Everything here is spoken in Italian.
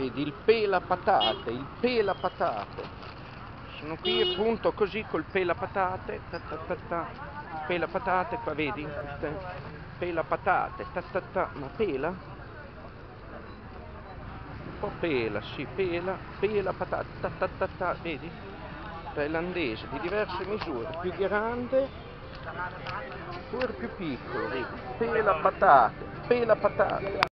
Vedi il pela patate, il pela patate. Sono qui appunto così col pela patate, ta ta ta ta. Pela patate qua vedi? Pela patate, ta ta ta. Ma pela? Un po' pela, sì, pela, pela patate, ta ta ta ta, vedi? Thailandese di diverse misure, più grande oppure più piccolo, vedi? Pela patate, pela patate.